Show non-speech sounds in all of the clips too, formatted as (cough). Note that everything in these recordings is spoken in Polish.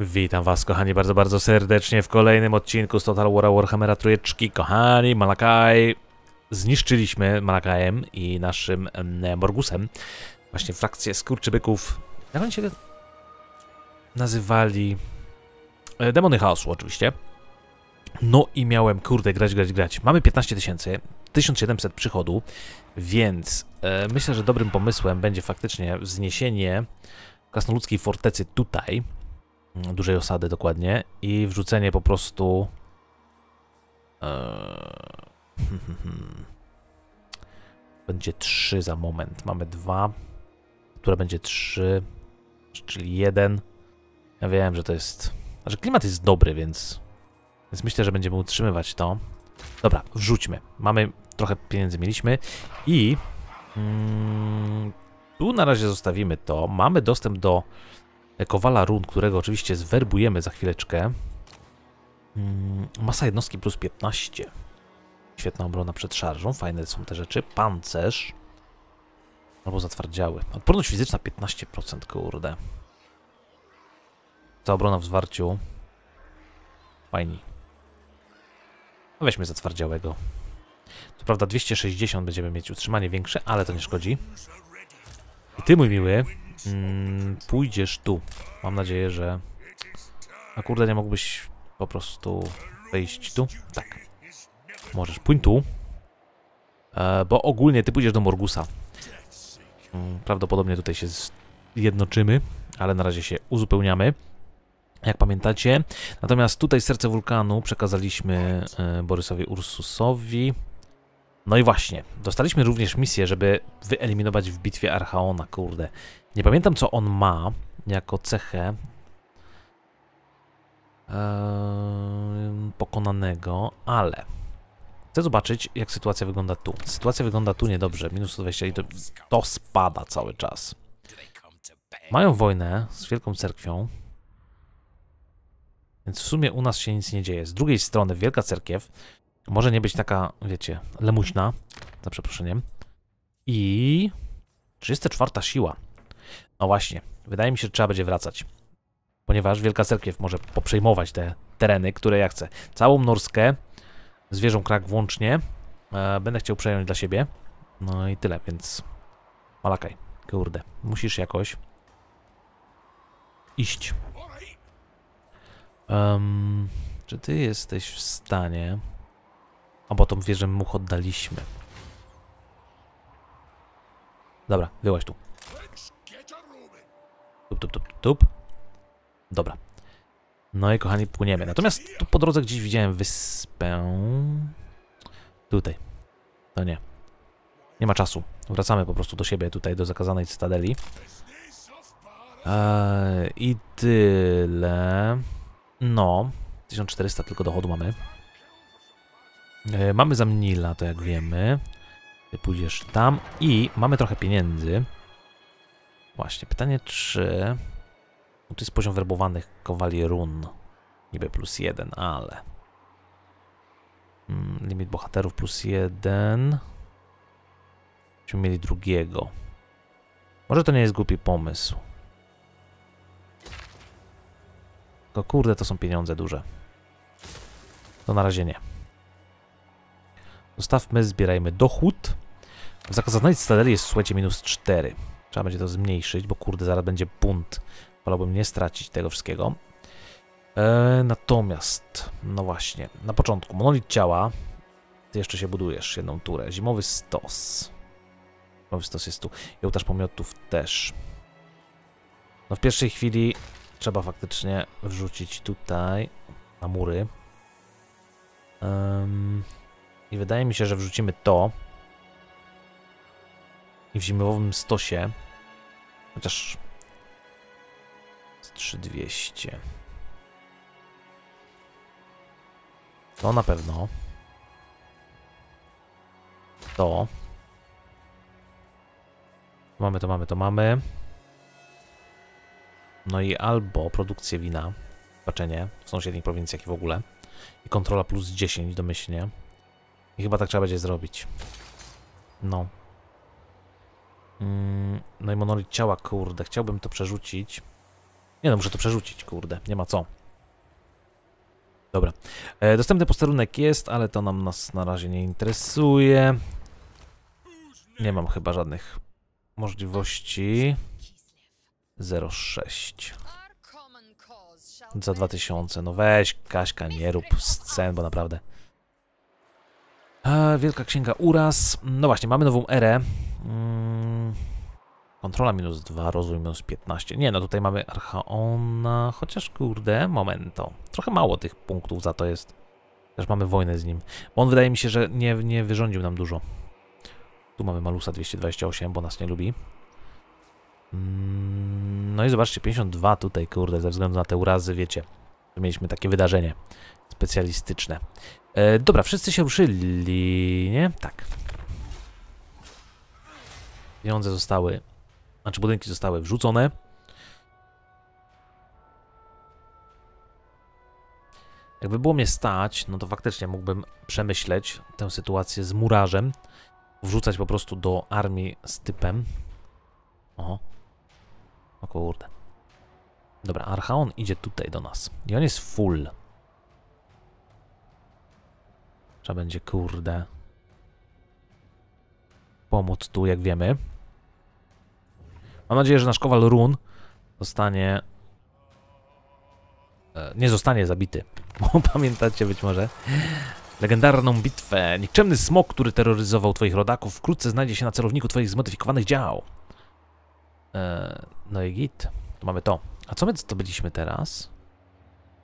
Witam was, kochani, bardzo, bardzo serdecznie w kolejnym odcinku z Total War Warhammera Trójeczki. Kochani, Malakaj zniszczyliśmy Malakajem i naszym em, Morgusem właśnie frakcję skurczybyków. Jak oni się nazywali? E, Demony Chaosu oczywiście. No i miałem, kurde, grać, grać, grać. Mamy 15 tysięcy, 1700 przychodu, więc e, myślę, że dobrym pomysłem będzie faktycznie wzniesienie krasnoludzkiej fortecy tutaj, mm, dużej osady dokładnie, i wrzucenie po prostu... Eee, (laughs) będzie 3 za moment. Mamy dwa, które będzie 3, czyli jeden. Ja wiem, że to jest... Znaczy klimat jest dobry, więc... Więc myślę, że będziemy utrzymywać to. Dobra, wrzućmy. Mamy trochę pieniędzy mieliśmy i... Mm, tu na razie zostawimy to. Mamy dostęp do Kowala Run, którego oczywiście zwerbujemy za chwileczkę. Mm, masa jednostki plus 15. Świetna obrona przed szarżą, fajne są te rzeczy. Pancerz. Albo zatwardziały. Odporność fizyczna 15%, kurde. Ta obrona w zwarciu. Fajni. No weźmy zatwardziałego. Co prawda 260 będziemy mieć utrzymanie większe, ale to nie szkodzi. I ty, mój miły, mm, pójdziesz tu. Mam nadzieję, że... A kurde, nie mógłbyś po prostu wejść tu? Tak. Możesz, pójdź tu. E, bo ogólnie ty pójdziesz do Morgusa. Mm, prawdopodobnie tutaj się zjednoczymy, ale na razie się uzupełniamy. Jak pamiętacie. Natomiast tutaj serce wulkanu przekazaliśmy e, Borysowi Ursusowi. No i właśnie, dostaliśmy również misję, żeby wyeliminować w bitwie Archaona, kurde. Nie pamiętam, co on ma jako cechę eee, pokonanego, ale chcę zobaczyć, jak sytuacja wygląda tu. Sytuacja wygląda tu niedobrze, minus 120 i to, to spada cały czas. Mają wojnę z Wielką Cerkwią, więc w sumie u nas się nic nie dzieje. Z drugiej strony Wielka Cerkiew może nie być taka, wiecie, lemuśna, za przeproszeniem. I 34 siła. No właśnie, wydaje mi się, że trzeba będzie wracać. Ponieważ Wielka Cerkiew może poprzejmować te tereny, które ja chcę. Całą Norskę, z wieżą Krak włącznie, e, będę chciał przejąć dla siebie. No i tyle, więc Malakaj, kurde, musisz jakoś iść. Um, czy ty jesteś w stanie... A bo tą wieżę much oddaliśmy. Dobra, wyłaź tu. Tup, tup, tup, tup. Dobra. No i kochani, płyniemy. Natomiast tu po drodze gdzieś widziałem wyspę. Tutaj. To nie. Nie ma czasu. Wracamy po prostu do siebie, tutaj do zakazanej cytadeli. Eee, I tyle. No. 1400 tylko dochodu mamy. E, mamy Zamnila, to jak wiemy. Ty pójdziesz tam i mamy trochę pieniędzy. Właśnie, pytanie czy... No, tu jest poziom werbowanych kowali run. Niby plus jeden, ale... Hmm, limit bohaterów plus jeden. Byśmy mieli drugiego. Może to nie jest głupi pomysł. Tylko kurde, to są pieniądze duże. To na razie nie. Zostawmy, zbierajmy dochód. W zakazanej cytadeli jest, słuchajcie, minus 4. Trzeba będzie to zmniejszyć, bo kurde, zaraz będzie bunt. Wolałbym nie stracić tego wszystkiego. E, natomiast, no właśnie, na początku, monolit ciała. Ty jeszcze się budujesz jedną turę. Zimowy stos. Zimowy stos jest tu. I ołtarz pomiotów też. No w pierwszej chwili trzeba faktycznie wrzucić tutaj na mury. Um, I wydaje mi się, że wrzucimy to. I w zimowym stosie. Chociaż. 3200. To na pewno. To. Mamy to, mamy to, mamy. No i albo produkcję wina, patrzenie w sąsiednich prowincjach i w ogóle. I kontrola plus 10 domyślnie. I chyba tak trzeba będzie zrobić. No. Mm, no i monolit ciała, kurde, chciałbym to przerzucić. Nie no, muszę to przerzucić, kurde, nie ma co. Dobra. E, dostępny posterunek jest, ale to nam nas na razie nie interesuje. Nie mam chyba żadnych możliwości. 06. Za 2000. No weź, Kaśka, nie rób scen, bo naprawdę. Wielka Księga Uraz. No właśnie, mamy nową erę. Mm, kontrola minus 2, rozwój minus 15. Nie, no tutaj mamy Archaona, chociaż kurde, momento. Trochę mało tych punktów za to jest. Też mamy wojnę z nim. Bo on wydaje mi się, że nie, nie wyrządził nam dużo. Tu mamy Malusa 228, bo nas nie lubi. Mm, No i zobaczcie, 52 tutaj, kurde, ze względu na te urazy, wiecie, mieliśmy takie wydarzenie specjalistyczne. E, dobra, wszyscy się ruszyli, nie? Tak. Pieniądze zostały, znaczy budynki zostały wrzucone. Jakby było mnie stać, no to faktycznie mógłbym przemyśleć tę sytuację z murarzem. Wrzucać po prostu do armii z typem. Oho. O kurde. Dobra, Archaon idzie tutaj do nas. I on jest full. Trzeba będzie, kurde, pomóc tu, jak wiemy. Mam nadzieję, że nasz kowal run zostanie... e, Nie zostanie zabity. (laughs) Pamiętacie być może legendarną bitwę. Nikczemny smok, który terroryzował twoich rodaków, wkrótce znajdzie się na celowniku twoich zmodyfikowanych dział. E, no i git. To mamy to. A co my zdobyliśmy teraz?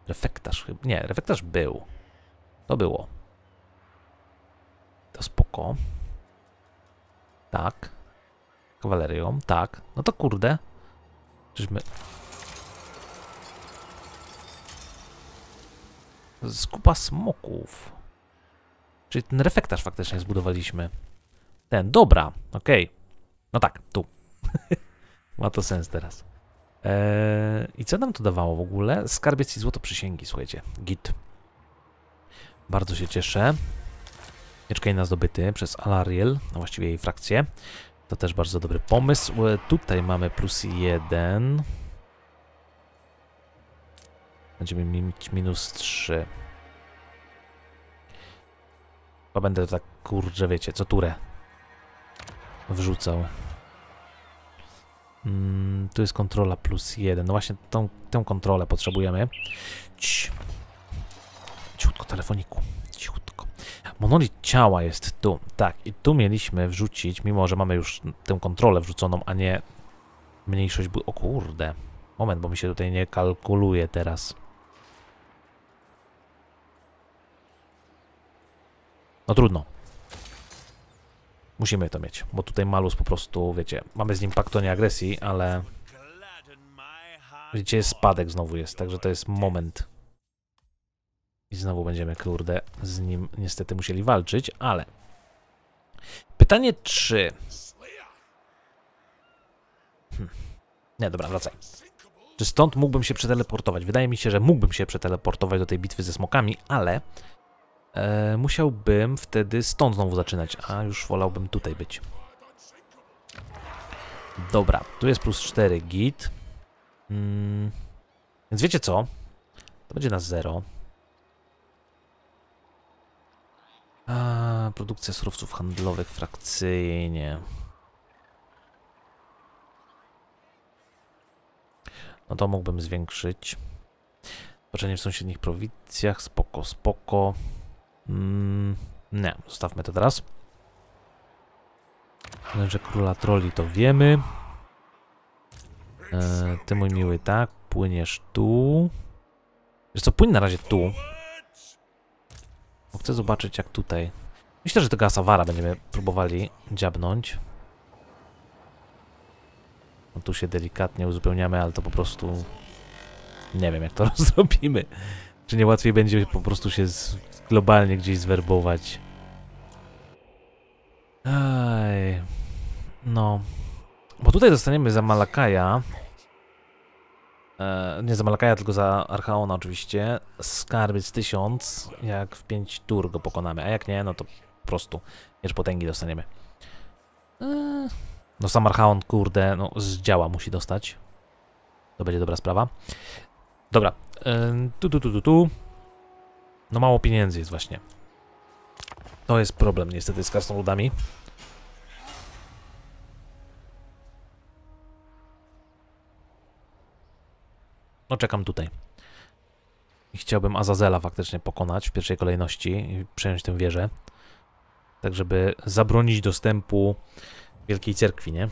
Refektarz chyba. Nie, refektarz był. To było. To spoko. Tak. Kawalerią, tak. No to kurde. Czyżmy... Skupa smoków. Czyli ten refektarz faktycznie zbudowaliśmy. Ten, dobra, okej. No tak, tu. (laughs) Ma to sens teraz. Eee, I co nam to dawało w ogóle? Skarbiec i złoto przysięgi, słuchajcie. Git. Bardzo się cieszę. Miecz Kaina zdobyty przez Alariel, a właściwie jej frakcję. To też bardzo dobry pomysł. E, Tutaj mamy plus jeden. Będziemy mieć minus 3. Chyba będę tak, kurczę, wiecie, co turę wrzucał. Mm, tu jest kontrola plus jeden. No właśnie tą, tę kontrolę potrzebujemy. Cii. Cichutko telefoniku. Monolit ciała jest tu. Tak, i tu mieliśmy wrzucić, mimo że mamy już tę kontrolę wrzuconą, a nie mniejszość... O kurde. Moment, bo mi się tutaj nie kalkuluje teraz. No trudno. Musimy to mieć, bo tutaj Malus po prostu, wiecie, mamy z nim pakt o nieagresji, ale widzicie, spadek znowu jest, także to jest moment. Znowu będziemy, kurde, z nim niestety musieli walczyć, ale... Pytanie czy... Hm. Nie, dobra, wracaj. Czy stąd mógłbym się przeteleportować? Wydaje mi się, że mógłbym się przeteleportować do tej bitwy ze smokami, ale e, musiałbym wtedy stąd znowu zaczynać, a już wolałbym tutaj być. Dobra, tu jest plus 4 git. Mm, więc wiecie co? To będzie na 0. A, produkcja surowców handlowych frakcyjnie. No to mógłbym zwiększyć. Zobaczenie w sąsiednich prowincjach. Spoko, spoko. Mm, nie, zostawmy to teraz. Że króla troli to wiemy. E, ty mój miły, tak? Płyniesz tu. Wiesz co, płyń na razie tu. Bo chcę zobaczyć jak tutaj. Myślę, że tego Asawara będziemy próbowali dziabnąć. No tu się delikatnie uzupełniamy, ale to po prostu... Nie wiem jak to (laughs) zrobimy. Czy nie łatwiej będzie po prostu się globalnie gdzieś zwerbować. Aj. No. Bo tutaj dostaniemy za Malakaja. E, nie za Malakaja, tylko za Archaona oczywiście. Skarbiec 1000, jak w 5 tur go pokonamy. A jak nie, no to po prostu miecz potęgi dostaniemy. E, no sam Archaon, kurde, no z działa musi dostać. To będzie dobra sprawa. Dobra. ym, Tu, tu, tu, tu, tu. No mało pieniędzy jest właśnie. To jest problem niestety z krasnoludami. No czekam tutaj. I chciałbym Azazela faktycznie pokonać w pierwszej kolejności i przejąć tę wieżę. Tak, żeby zabronić dostępu Wielkiej Cerkwi, nie?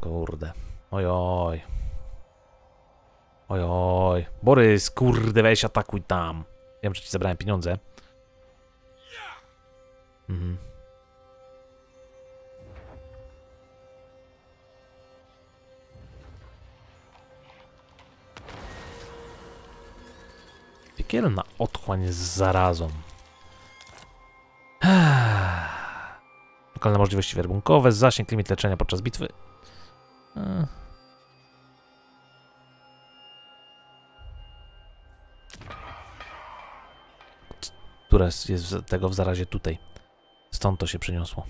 Kurde. Ojoj. Ojoj. Borys, kurde, weź atakuj tam. Wiem, że ci zabrałem pieniądze. Mhm. Piekielna otchłań z zarazą. (sighs) Lokalne możliwości werbunkowe, zasięg, limit leczenia podczas bitwy. Eee. Które jest tego w zarazie tutaj. Stąd to się przeniosło.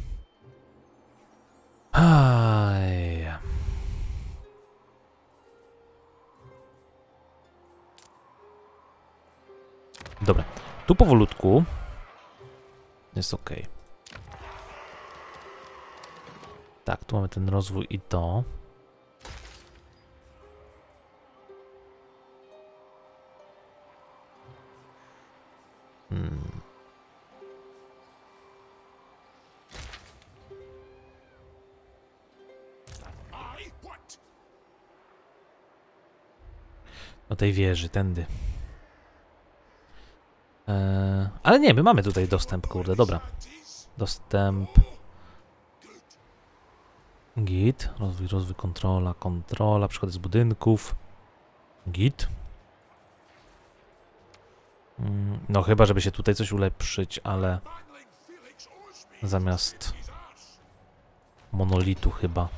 Aj. Dobra, tu powolutku jest ok. Tak, tu mamy ten rozwój i to. Hmm. Do tej wieży, tędy. Eee, ale nie, my mamy tutaj dostęp, kurde, dobra. Dostęp. Git. Rozwój, rozwój, kontrola, kontrola, przychody z budynków. Git. Mm, No chyba, żeby się tutaj coś ulepszyć, ale zamiast monolitu chyba.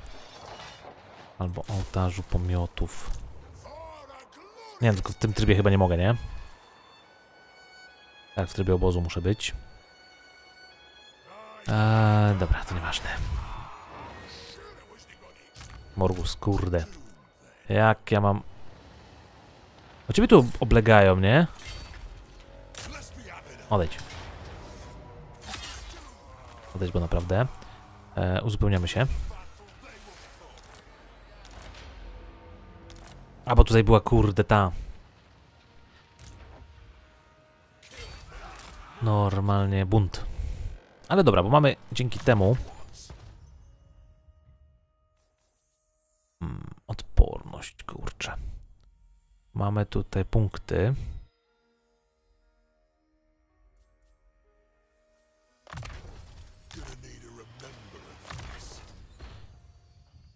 Albo ołtarzu pomiotów. Nie, tylko w tym trybie chyba nie mogę, nie? Tak, w trybie obozu muszę być. Eee, dobra, to nieważne. Morgus, kurde. Jak ja mam... O ciebie tu oblegają, nie? Odejdź. Odejdź, bo naprawdę. E, uzupełniamy się. A, bo tutaj była kurde ta. Normalnie bunt. Ale dobra, bo mamy dzięki temu Hmm, odporność, kurczę. Mamy tutaj punkty.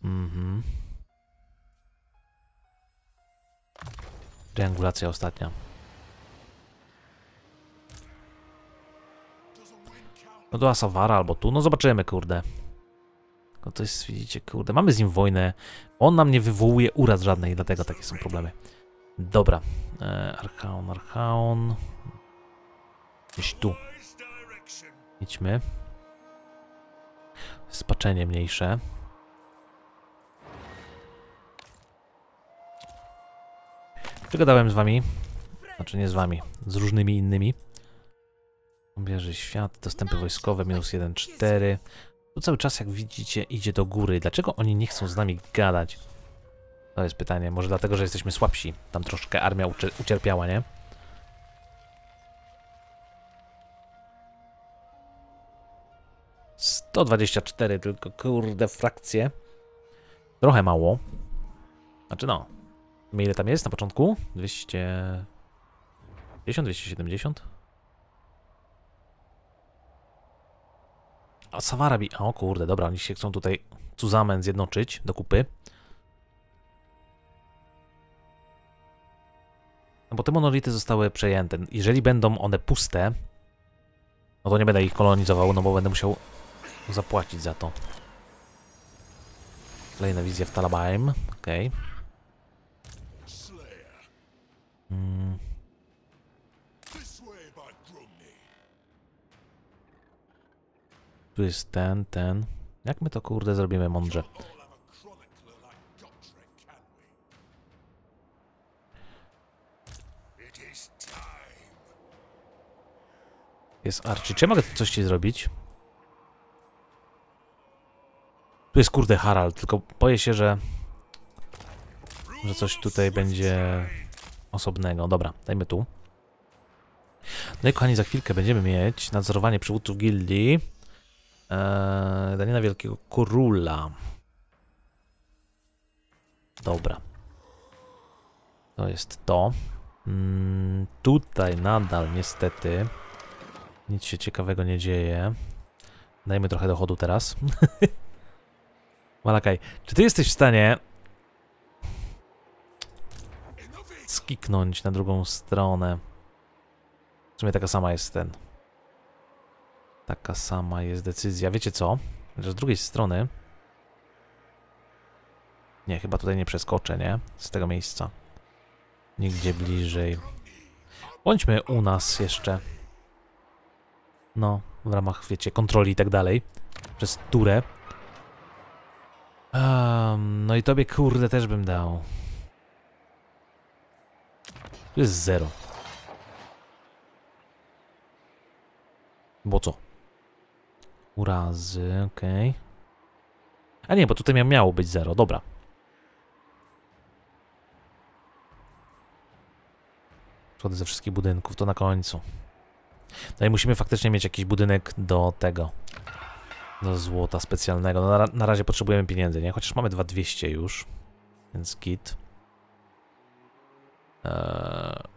Mhm. Triangulacja ostatnia. No do Asawara albo tu, no zobaczymy, kurde. No to jest, widzicie, kurde, mamy z nim wojnę. On nam nie wywołuje uraz żadnej, dlatego takie są problemy. Dobra. E, Archaon, Archaon. Gdzieś tu. Idźmy. Spaczenie mniejsze. Wygadałem z wami. Znaczy nie z wami, z różnymi innymi. Bierze świat, dostępy wojskowe, minus 1,4. Tu cały czas, jak widzicie, idzie do góry. Dlaczego oni nie chcą z nami gadać? To jest pytanie. Może dlatego, że jesteśmy słabsi. Tam troszkę armia ucierpiała, nie? Cztery tylko, kurde, frakcje. Trochę mało. Znaczy no. Ile tam jest na początku? 200... 270? A Sawarabi. O kurde, dobra, oni się chcą tutaj Cuzamen zjednoczyć do kupy. No bo te monolity zostały przejęte. Jeżeli będą one puste, no to nie będę ich kolonizował, no bo będę musiał zapłacić za to. Kolejna wizja w Talabaim. Okej. Okay. Hmm. Tu jest ten, ten. Jak my to kurde zrobimy mądrze? Jest Archie. Czy ja mogę coś ci zrobić? Tu jest kurde Harald, tylko boję się, że... Że coś tutaj będzie osobnego. Dobra, dajmy tu. No i kochani, za chwilkę będziemy mieć nadzorowanie przywódców gildii. Eee, Danina Wielkiego Króla. Dobra. To jest to. Mm, tutaj nadal niestety nic się ciekawego nie dzieje. Dajmy trochę dochodu teraz. (laughs) Malakaj, czy ty jesteś w stanie skiknąć na drugą stronę? W sumie taka sama jest ten. Taka sama jest decyzja. Wiecie co? Że z drugiej strony... Nie, chyba tutaj nie przeskoczę, nie? Z tego miejsca. Nigdzie bliżej. Bądźmy u nas jeszcze. No, w ramach, wiecie, kontroli i tak dalej. Przez turę. Um, no i tobie, kurde, też bym dał. Tu jest zero. Bo co? Urazy, okej. Okay. A nie, bo tutaj mia miało być zero, dobra. Szkody ze wszystkich budynków, to na końcu. No i musimy faktycznie mieć jakiś budynek do tego. Do złota specjalnego. No na, na razie potrzebujemy pieniędzy, nie? Chociaż mamy 2200 już. Więc git. Eee...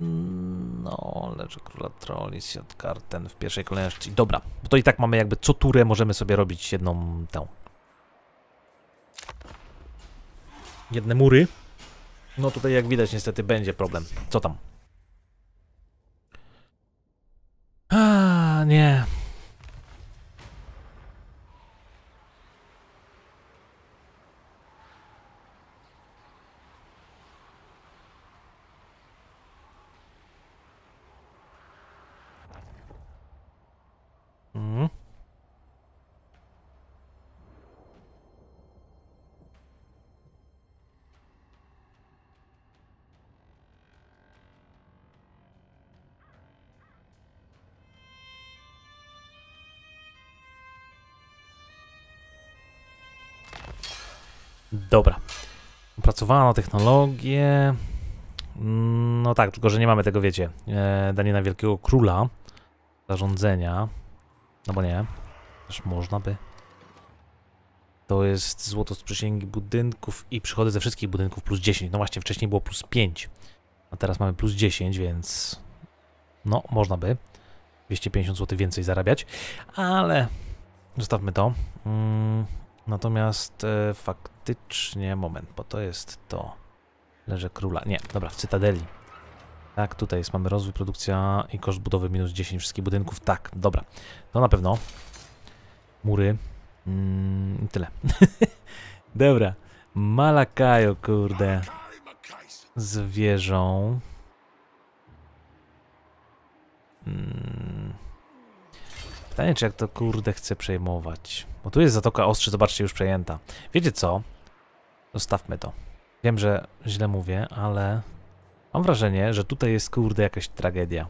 No, leży króla troli, karten w pierwszej kolejności. Dobra, bo to i tak mamy jakby co turę możemy sobie robić jedną tą. Jedne mury. No tutaj jak widać niestety będzie problem. Co tam? Dobra. Opracowano technologię. No tak, tylko że nie mamy tego, wiecie, e, Danina Wielkiego Króla. Zarządzenia. No bo nie. Też można by. To jest złoto z przysięgi budynków i przychody ze wszystkich budynków plus 10. No właśnie, wcześniej było plus 5. A teraz mamy plus 10, więc... No, można by. 250 zł więcej zarabiać. Ale... Zostawmy to. Mm, natomiast e, faktycznie... Moment, bo to jest to. Leże króla. Nie, dobra, w Cytadeli. Tak, tutaj jest, mamy rozwój, produkcja i koszt budowy minus 10 wszystkich budynków. Tak, dobra. To na pewno. Mury. Mm, tyle. (laughs) dobra. Malakajo, kurde. Z wieżą. Mm. Pytanie, czy jak to kurde chcę przejmować. Bo tu jest Zatoka Ostrzy, zobaczcie, już przejęta. Wiecie co? Zostawmy to. Wiem, że źle mówię, ale mam wrażenie, że tutaj jest kurde jakaś tragedia.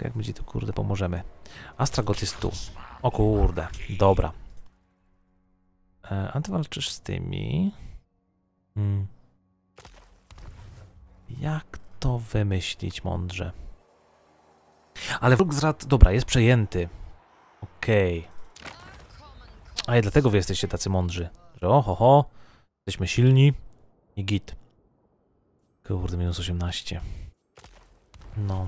Jak ci to kurde pomożemy? Astragot jest tu. O kurde, dobra. E, a ty walczysz z tymi. Hmm. Jak to wymyślić mądrze? Ale wróg zrad... Dobra, jest przejęty. Okej. Okay. A i dlatego wy jesteście tacy mądrzy. Że oho, ho, jesteśmy silni i git. Kurde, minus 18. No.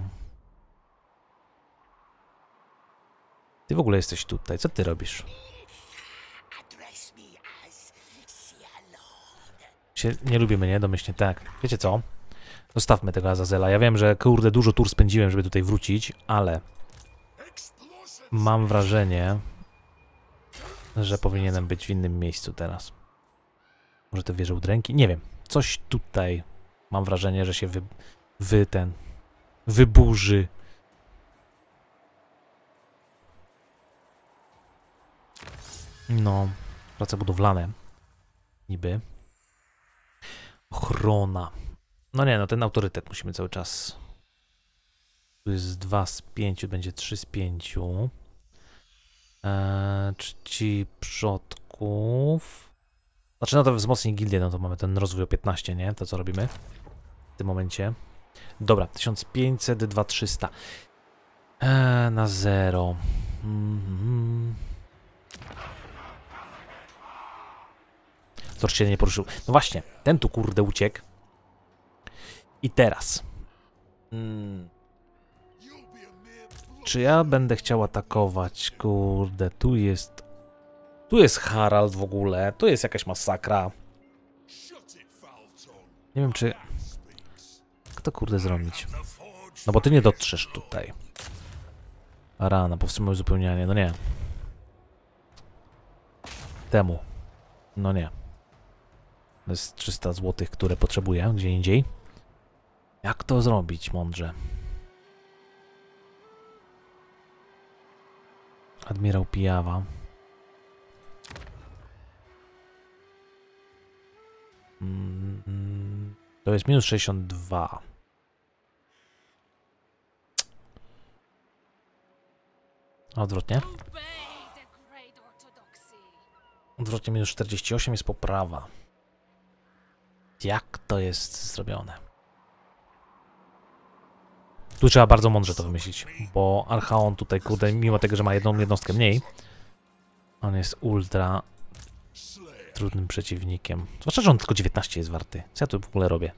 Ty w ogóle jesteś tutaj. Co ty robisz? Się nie lubimy, nie? Domyślnie tak. Wiecie co? Zostawmy tego Azazela. Ja wiem, że kurde dużo tur spędziłem, żeby tutaj wrócić, ale mam wrażenie, że powinienem być w innym miejscu teraz. Może te wieże udręki? Nie wiem. Coś tutaj mam wrażenie, że się wy, wy ten wyburzy. No, prace budowlane. Niby. Ochrona. No nie, no ten autorytet musimy cały czas. Tu jest 2 z 5, będzie 3 z 5. Eee, czci przodków. Znaczy, no to wzmocni gildię, no to mamy ten rozwój o 15, nie? To co robimy w tym momencie. Dobra, 1500, 2300. Eee, na 0. Mm -hmm. Zobacz się nie poruszył. No właśnie, ten tu kurde uciekł. I teraz. Hmm. Czy ja będę chciał atakować? Kurde, tu jest... Tu jest Harald w ogóle. Tu jest jakaś masakra. Nie wiem, czy... Jak to kurde zrobić? No bo ty nie dotrzesz tutaj. Rana, powstrzymaj uzupełnianie. No nie. Temu. No nie. To jest 300 zł, które potrzebuję gdzie indziej. Jak to zrobić mądrze? Admirał Pijawa. Mm, to jest minus 62. Odwrotnie. Odwrotnie minus 48 jest poprawa. Jak to jest zrobione? Tu trzeba bardzo mądrze to wymyślić, bo Archaon tutaj, kurde, mimo tego, że ma jedną jednostkę mniej, on jest ultra trudnym przeciwnikiem. Zwłaszcza, że on tylko 19 jest warty. Co ja tu w ogóle robię?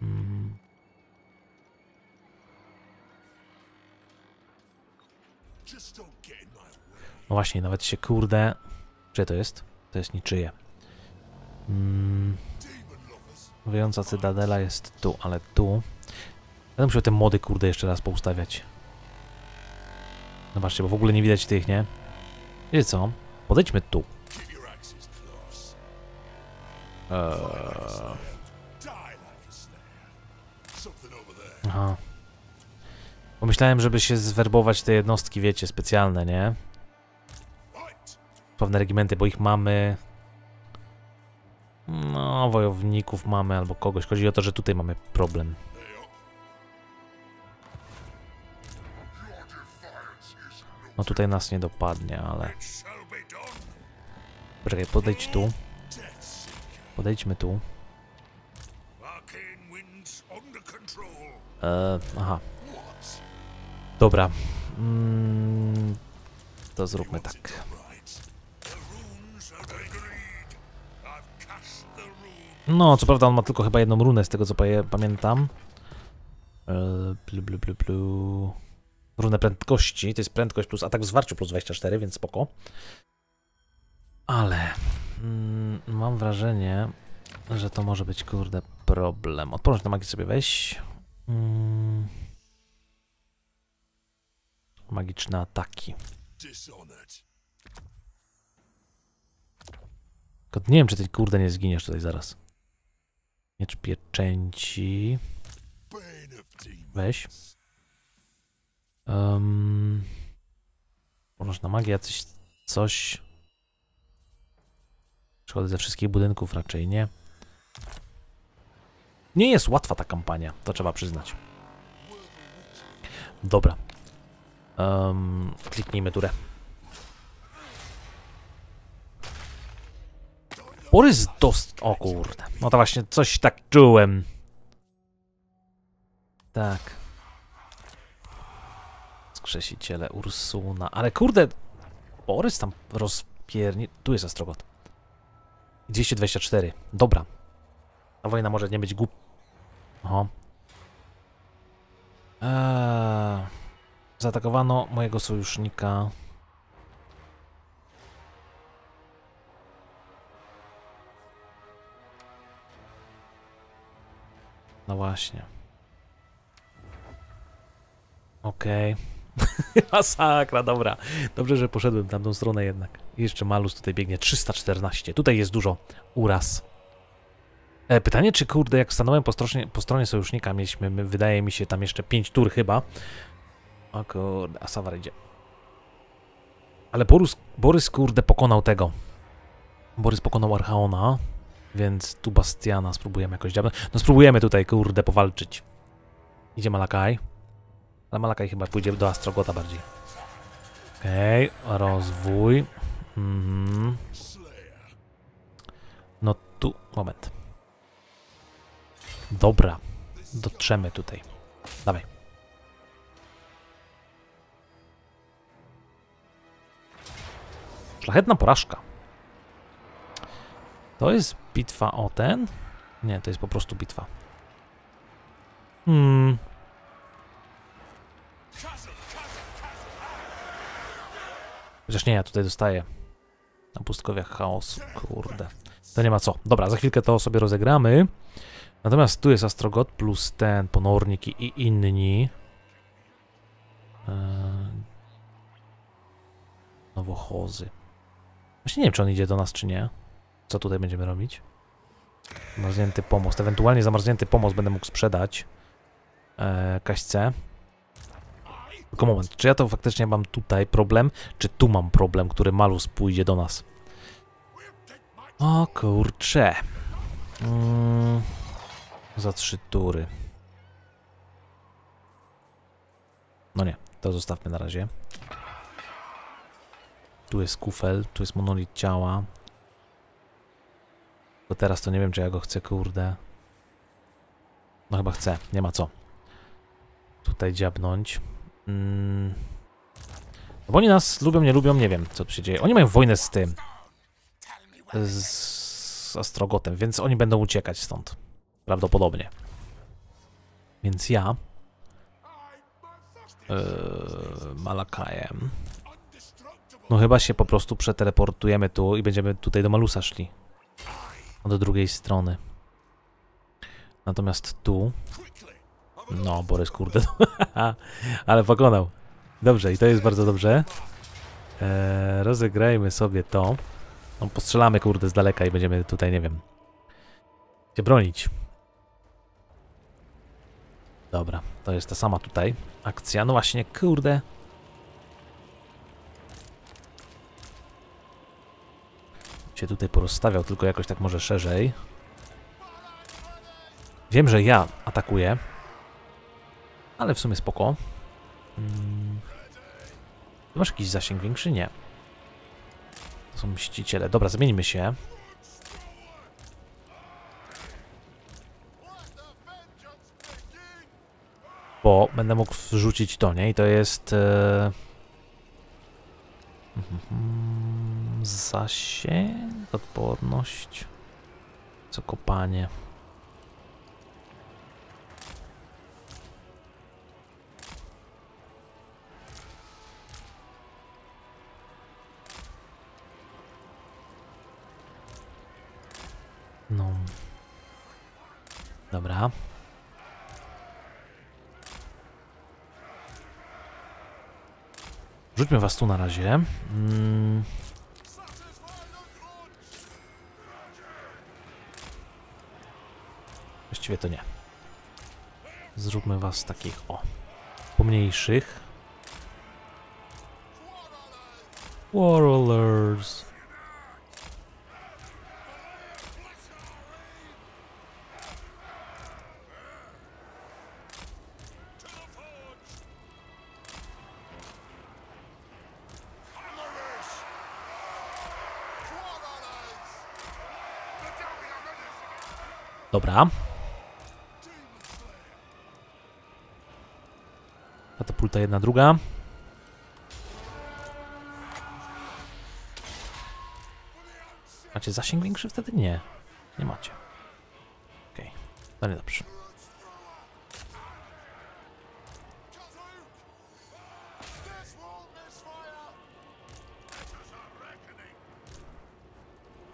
Hmm. No właśnie, nawet się kurde... Czy to jest? To jest niczyje. Hmm. Wyjąca Cydadela jest tu, ale tu... Będę musiał te mody, kurde, jeszcze raz poustawiać. Zobaczcie, bo w ogóle nie widać tych, nie? Wiecie co? Podejdźmy tu. Eee... Aha. Pomyślałem, żeby się zwerbować te jednostki, wiecie, specjalne, nie? Pewne regimenty, bo ich mamy... No, wojowników mamy albo kogoś. Chodzi o to, że tutaj mamy problem. No tutaj nas nie dopadnie, ale... Poczekaj, podejdź tu. Podejdźmy tu. Eee, aha. Dobra. Mm, to zróbmy tak. No, co prawda on ma tylko chyba jedną runę, z tego co pamiętam. Blu, blu, blu, blu. Runę prędkości, to jest prędkość plus atak w zwarciu plus 24, więc spoko. Ale mm, mam wrażenie, że to może być, kurde, problem. Odporność na magię sobie weź. Mm. Magiczne ataki. Tylko nie wiem, czy ty kurde nie zginiesz tutaj zaraz. Miecz pieczęci. Weź. Um, na magia coś, coś. Szkoda ze wszystkich budynków raczej nie. Nie jest łatwa ta kampania, to trzeba przyznać. Dobra. Um, kliknijmy turę. Borys dost... O kurde. No to właśnie coś tak czułem. Tak. Skrzesiciele Ursuna. Ale kurde... Borys tam rozpierni... Tu jest Astrogot. 224. Dobra. Ta wojna może nie być głup... Oho. Eee... Zaatakowano mojego sojusznika. No właśnie. Okej. Okay. (laughs) Masakra, dobra. Dobrze, że poszedłem tamtą stronę jednak. jeszcze Malus tutaj biegnie. 314. Tutaj jest dużo uraz. E, pytanie, czy kurde, jak stanąłem po stronie, po stronie sojusznika, mieliśmy, wydaje mi się, tam jeszcze 5 tur chyba. O kurde, a Sawar idzie. Ale Borys, Borys kurde pokonał tego. Borys pokonał Archaona. Więc tu Bastiana spróbujemy jakoś dziabnąć. No spróbujemy tutaj, kurde, powalczyć. Idzie Malakaj. Ale Malakaj chyba pójdzie do Astrogota bardziej. Okej, rozwój. Mhm. No tu, moment. Dobra, dotrzemy tutaj. Dawaj. Szlachetna porażka. To jest bitwa o ten? Nie, to jest po prostu bitwa. Hmm. Chociaż nie, ja tutaj dostaję na pustkowiach chaosu, kurde. To nie ma co. Dobra, za chwilkę to sobie rozegramy. Natomiast tu jest Astrogot plus ten ponornik i inni. Eee... Nowochozy. Właśnie nie wiem, czy on idzie do nas, czy nie. Co tutaj będziemy robić? Zamarznięty pomost. Ewentualnie zamarznięty pomost będę mógł sprzedać eee, Kaśce. Tylko moment, czy ja to faktycznie mam tutaj problem, czy tu mam problem, który Malus pójdzie do nas? O kurcze. Mm, za trzy tury. No nie, to zostawmy na razie. Tu jest kufel, tu jest monolit ciała. Teraz to nie wiem, czy ja go chcę, kurde. No chyba chcę, nie ma co. Tutaj dziabnąć. Mm. No bo oni nas lubią, nie lubią, nie wiem, co tu się dzieje. Oni mają wojnę z tym. Z Astrogotem, więc oni będą uciekać stąd. Prawdopodobnie. Więc ja... Yy, Malakajem. No chyba się po prostu przeteleportujemy tu i będziemy tutaj do Malusa szli. Do drugiej strony. Natomiast tu... No, Borys, kurde. (laughs) Ale pokonał. Dobrze, i to jest bardzo dobrze. Eee, rozegrajmy sobie to. No, postrzelamy, kurde, z daleka i będziemy tutaj, nie wiem, się bronić. Dobra, to jest ta sama tutaj akcja. No właśnie, kurde. Się tutaj porozstawiał, tylko jakoś tak może szerzej. Wiem, że ja atakuję. Ale w sumie spoko. Hmm. Masz jakiś zasięg większy? Nie. To są mściciele. Dobra, zmienimy się. Bo będę mógł wrzucić to, nie? I to jest... Zasięg, odporność, zakopanie. No. Dobra. Rzućmy was tu na razie. Mm. Właściwie to nie. Zróbmy was takich, o, pomniejszych. Warlords. Dobra. Katapulta jedna, druga. Macie zasięg większy wtedy? Nie. Nie macie. Okej. Okay. No nie dobrze.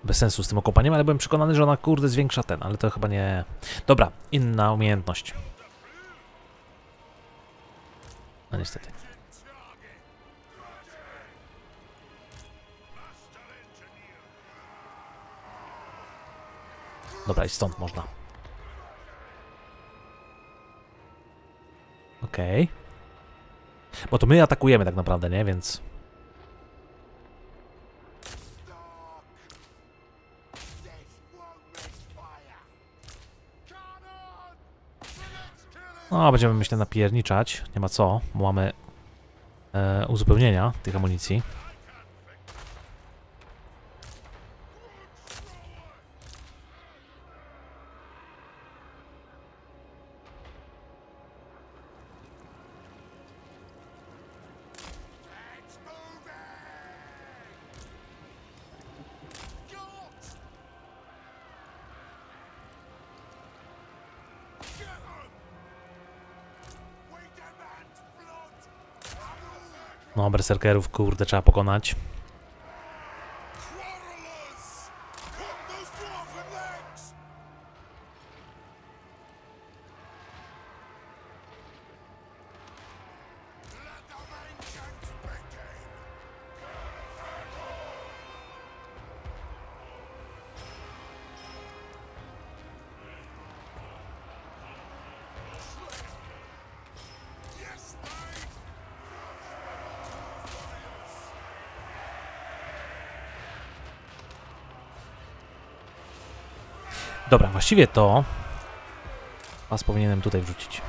bez sensu z tym okopaniem, ale byłem przekonany, że ona kurde zwiększa ten, ale to chyba nie... Dobra, inna umiejętność. Niestety. Dobra, i stąd można. Okej. Okay. Bo to my atakujemy tak naprawdę, nie? Więc... No, będziemy myślę napierniczać. Nie ma co, mamy e, uzupełnienia tych amunicji. Berserkerów, kurde, trzeba pokonać. Dobra, właściwie to... Was powinienem tutaj wrzucić.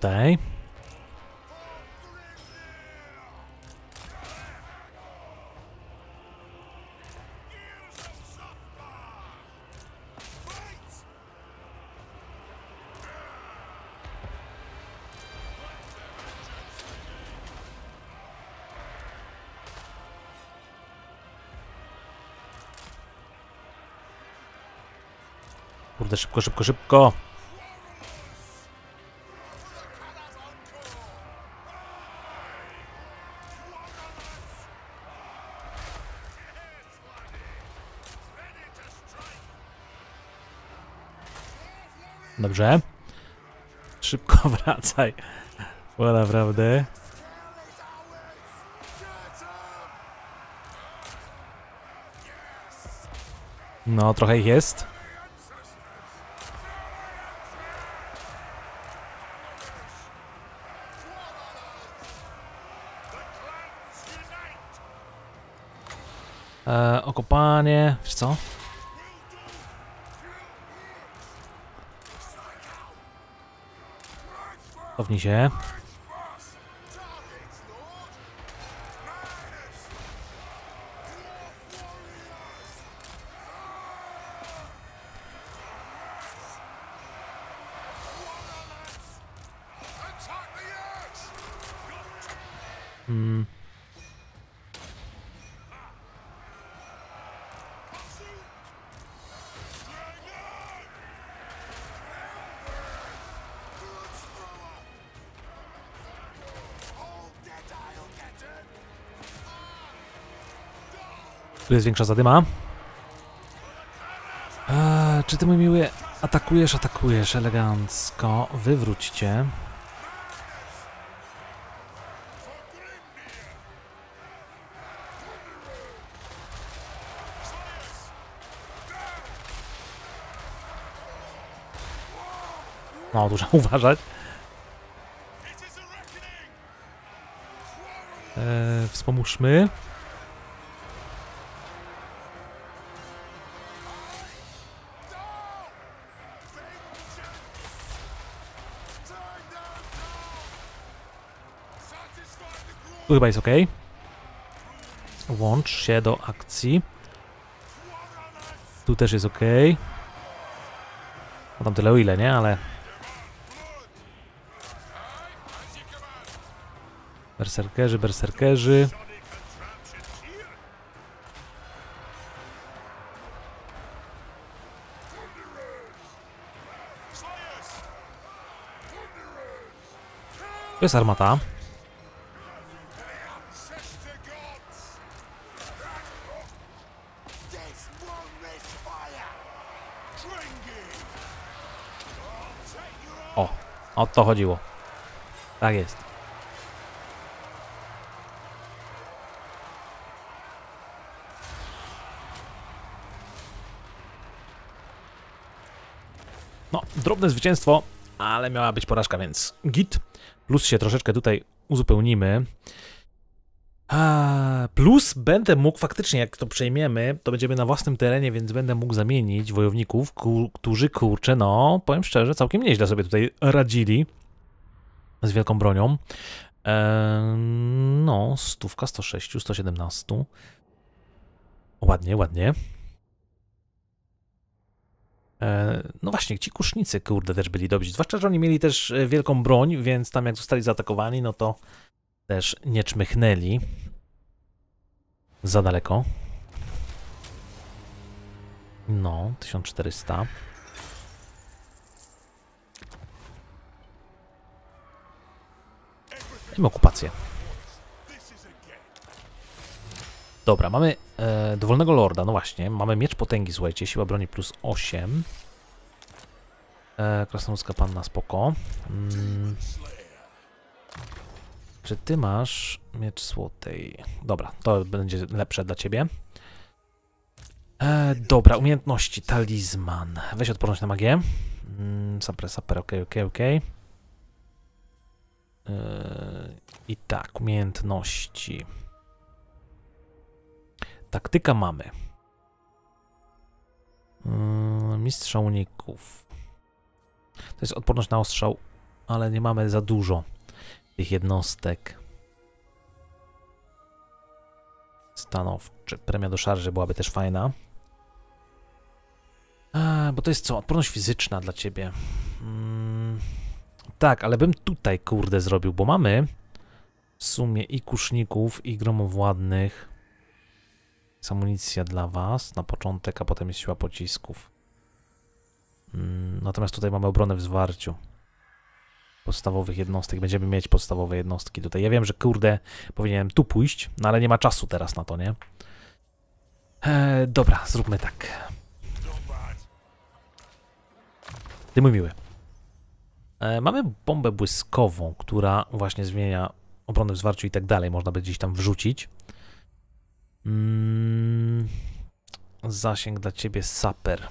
Tutaj. Kurde, szybko, szybko, szybko. Dobrze. Szybko (laughs) wracaj. Bo naprawdę. No, trochę ich jest. E, okopanie. Wiesz co? Cofnij się. Tu jest większa zadyma. Eee, czy ty mój miły atakujesz? Atakujesz elegancko. Wywróćcie. No, trzeba (laughs) uważać. Eee, wspomóżmy. Chyba jest ok. Łącz się do akcji. Tu też jest ok. No tam tyle o ile, nie? Ale... Berserkerzy, berserkerzy. To jest armata. O, o to chodziło. Tak jest. No, drobne zwycięstwo, ale miała być porażka, więc git. Plus się troszeczkę tutaj uzupełnimy. Plus będę mógł faktycznie, jak to przejmiemy, to będziemy na własnym terenie, więc będę mógł zamienić wojowników, którzy kurczę, no powiem szczerze, całkiem nieźle sobie tutaj radzili z wielką bronią. Eee, no, stówka, 106, 117. Ładnie, ładnie. Eee, no właśnie, ci kusznicy, kurde, też byli dobrzy. Zwłaszcza, że oni mieli też e, wielką broń, więc tam jak zostali zaatakowani, no to też nie czmychnęli za daleko. No, 1400. Mamy okupację. Dobra, mamy e, dowolnego lorda, no właśnie. Mamy miecz potęgi, słuchajcie, siła broni plus 8. E, krasnoludzka panna, spoko. Mm. Czy ty masz miecz złotej? Dobra, to będzie lepsze dla ciebie. E, dobra, umiejętności, talizman. Weź odporność na magię. Mm, saper, saper, okej, okej, okej. Yy, I tak, umiejętności. Taktyka mamy. Yy, Mistrza uników. To jest odporność na ostrzał, ale nie mamy za dużo tych jednostek. Stanowczy. Premia do szarży byłaby też fajna. A, bo to jest co? Odporność fizyczna dla ciebie. Mm, tak, ale bym tutaj, kurde, zrobił, bo mamy w sumie i kuszników, i gromowładnych. Jest amunicja dla was na początek, a potem jest siła pocisków. Mm, natomiast tutaj mamy obronę w zwarciu podstawowych jednostek. Będziemy mieć podstawowe jednostki tutaj. Ja wiem, że kurde, powinienem tu pójść, no ale nie ma czasu teraz na to, nie? E, dobra, zróbmy tak. Ty mój miły. E, mamy bombę błyskową, która właśnie zmienia obronę w zwarciu i tak dalej. Można by gdzieś tam wrzucić. Mm, zasięg dla ciebie saper.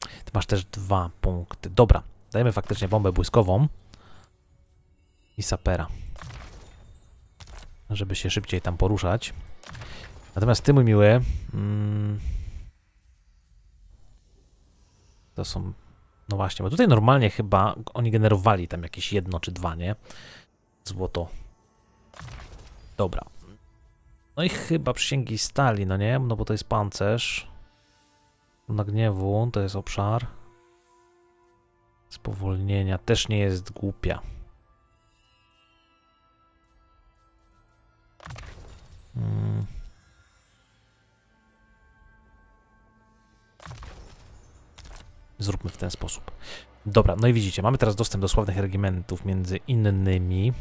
Ty masz też dwa punkty. Dobra, dajmy faktycznie bombę błyskową i sapera. Żeby się szybciej tam poruszać. Natomiast ty, mój miły, mm, to są no właśnie, bo tutaj normalnie chyba oni generowali tam jakieś jedno czy dwa, nie? Złoto. Dobra. No i chyba przysięgi stali, no nie? No bo to jest pancerz. Na gniewu to jest obszar. Spowolnienia też nie jest głupia. Hmm. Zróbmy w ten sposób. Dobra, no i widzicie, mamy teraz dostęp do sławnych regimentów, między innymi.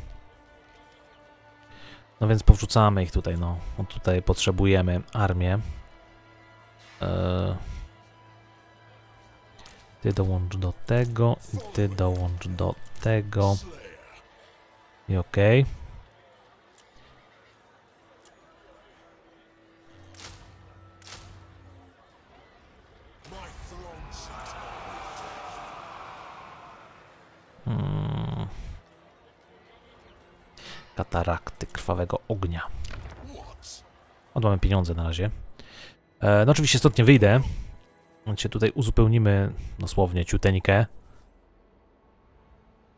No więc powrzucamy ich tutaj, no. Bo tutaj potrzebujemy armię. Eee... Ty dołącz do tego, i ty dołącz do tego. I okej. Okay. Hmm. Katarakty krwawego ognia. O, pieniądze na razie. E, no oczywiście stąd nie wyjdę. Więc tutaj uzupełnimy dosłownie ciuteńkę.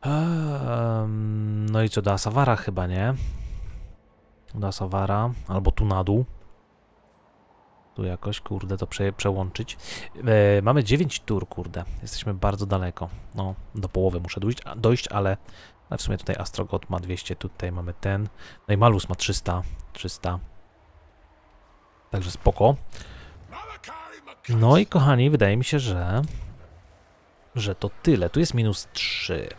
Ehm, no i co, do Asawara chyba, nie? Do Asawara, albo tu na dół. Tu jakoś, kurde, to prze, przełączyć. E, mamy 9 tur, kurde. Jesteśmy bardzo daleko. No, do połowy muszę dojść, dojść ale, ale w sumie tutaj Astrogot ma 200, tutaj mamy ten. No i Malus ma 300. 300. Także spoko. No i kochani, wydaje mi się, że że to tyle. Tu jest minus 3.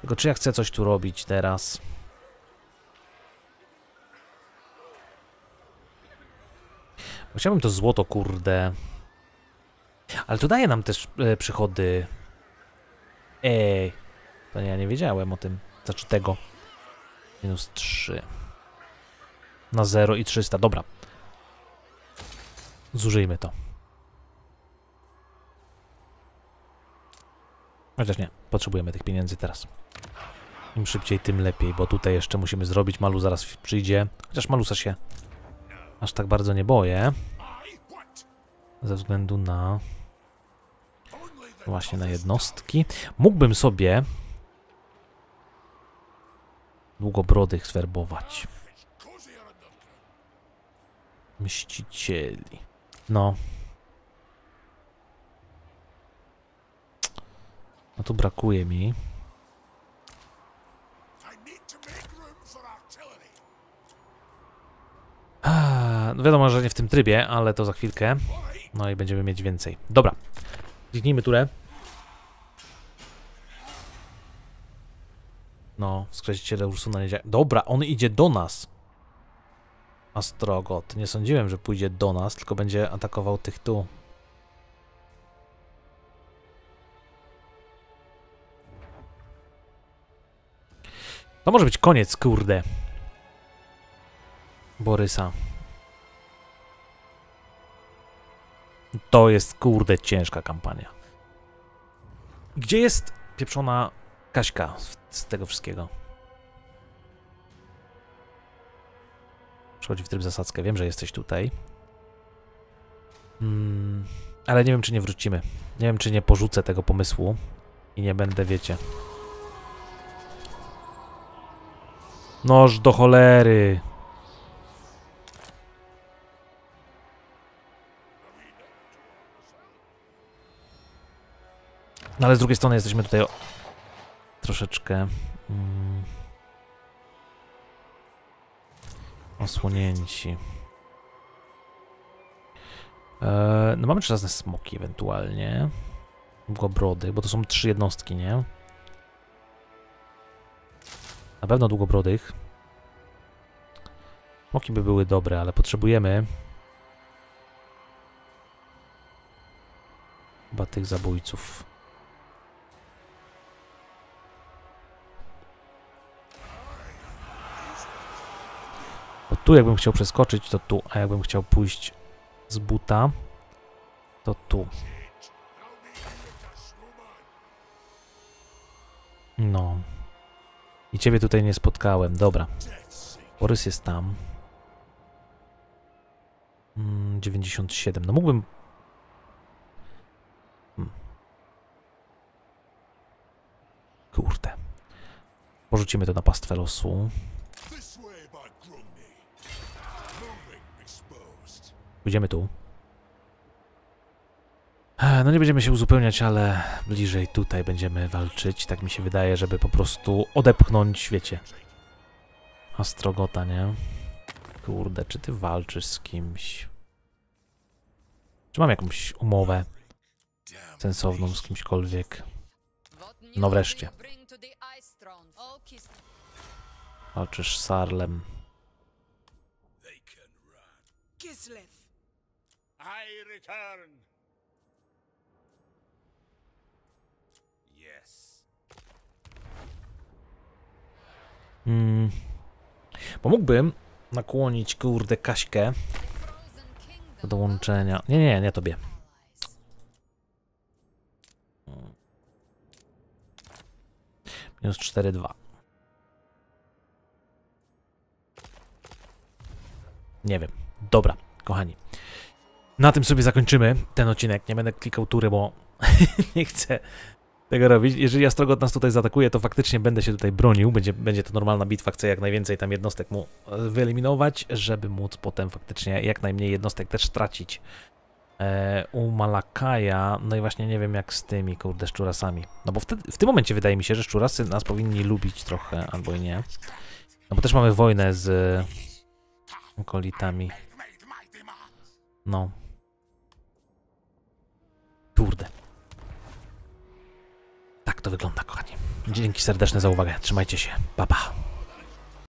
Tylko czy ja chcę coś tu robić teraz? Bo Chciałbym to złoto, kurde. Ale to daje nam też e, przychody. Ej. To ja nie wiedziałem o tym. Znaczy tego. Minus 3. Na 0 i 300. Dobra. Zużyjmy to. Chociaż nie, potrzebujemy tych pieniędzy teraz. Im szybciej, tym lepiej, bo tutaj jeszcze musimy zrobić. Malu zaraz przyjdzie. Chociaż Malusa się aż tak bardzo nie boję. Ze względu na właśnie na jednostki. Mógłbym sobie długobrodych zwerbować. Mścicieli. No. No tu brakuje mi. Ah, No wiadomo, że nie w tym trybie, ale to za chwilkę. No i będziemy mieć więcej. Dobra. Kliknijmy turę. No, skrzesiciele Ursuna nie działa. Dobra, on idzie do nas. Astrogot. Nie sądziłem, że pójdzie do nas, tylko będzie atakował tych tu. To może być koniec, kurde. Borysa. To jest kurde ciężka kampania. Gdzie jest pieprzona Kaśka z- tego wszystkiego? Przechodzi w tryb zasadzkę. Wiem, że jesteś tutaj. Mm, ale nie wiem, czy nie wrócimy. Nie wiem, czy nie porzucę tego pomysłu i nie będę, wiecie. Noż do cholery. No ale z drugiej strony jesteśmy tutaj o... troszeczkę mm, osłonięci. E, no mamy czasne smoki ewentualnie. Długobrody, bo to są trzy jednostki, nie? Na pewno długobrodych. Smoki by były dobre, ale potrzebujemy chyba tych zabójców. Tu jakbym chciał przeskoczyć, to tu, a jakbym chciał pójść z buta, to tu. No. I ciebie tutaj nie spotkałem. Dobra. Borys jest tam. Mm, 97. No mógłbym... Hmm. Kurde. Porzucimy to na pastwę losu. Pójdziemy tu. E, No nie będziemy się uzupełniać, ale bliżej tutaj będziemy walczyć. Tak mi się wydaje, żeby po prostu odepchnąć, wiecie, Astrogota, nie? Kurde, czy ty walczysz z kimś? Czy mam jakąś umowę sensowną z kimśkolwiek? No wreszcie. Walczysz z Sarlem. Kislev. I return. Yes. Mm. Bo mógłbym nakłonić, kurde, Kaśkę do dołączenia. Nie, nie, nie tobie. Minus 4-2. Nie wiem. Dobra, kochani. Na tym sobie zakończymy ten odcinek. Nie będę klikał tury, bo (laughs) nie chcę tego robić. Jeżeli Astrogot nas tutaj zaatakuje, to faktycznie będę się tutaj bronił. Będzie, będzie to normalna bitwa. Chcę jak najwięcej tam jednostek mu e, wyeliminować, żeby móc potem faktycznie jak najmniej jednostek też stracić. E, u Malakaja, no i właśnie nie wiem jak z tymi, kurde, szczurasami. No bo wtedy, w tym momencie wydaje mi się, że szczurasy nas powinni lubić trochę, albo nie. No bo też mamy wojnę z okolitami. No. Kurde. Tak to wygląda, kochani. Dzięki serdeczne za uwagę. Trzymajcie się. Pa, pa.